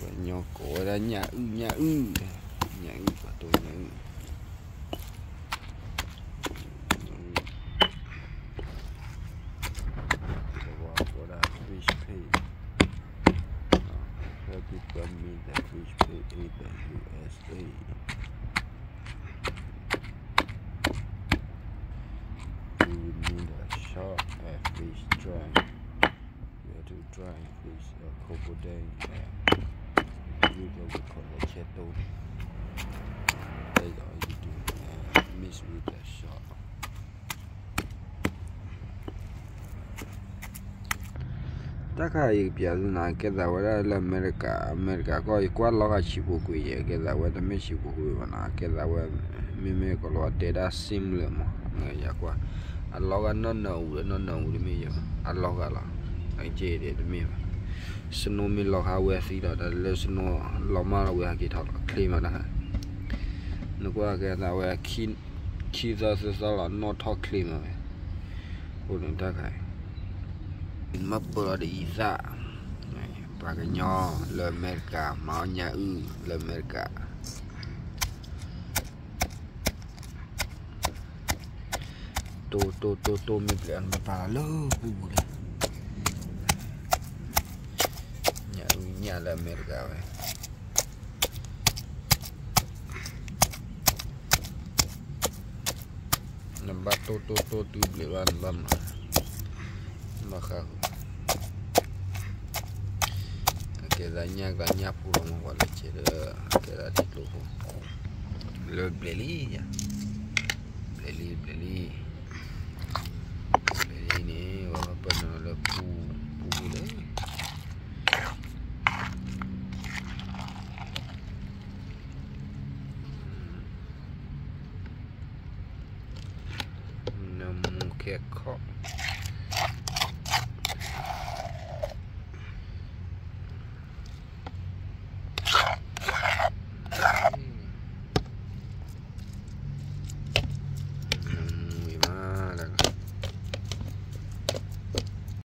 của nhỏ cổ ra nhà ư nhà ư nhà ư của tôi nhà ư fish pay. Uh, people mean that fish pay in the USA. You would need a shark and fish drying. You have to dry fish a couple days you go with the kettle. That's all you do, man. Miss with that shot. taka sinh nô mi lò hao về thì đó là lê sinh nô lọ ma là về kỹ thuật khi mà đó nó qua cái là về khi khi ra sẽ ra là nó thọ khi mà ổn định ta cái mập bờ đi ra và cái nho lơ mệt cả máu nhà ư lơ mệt cả tô tô tô tô mi plan bà lơ bù đấy a la merga, güey. Nambah beli wan lam. Maka Kedanya ganya di beli ya. Beli beli. a cop.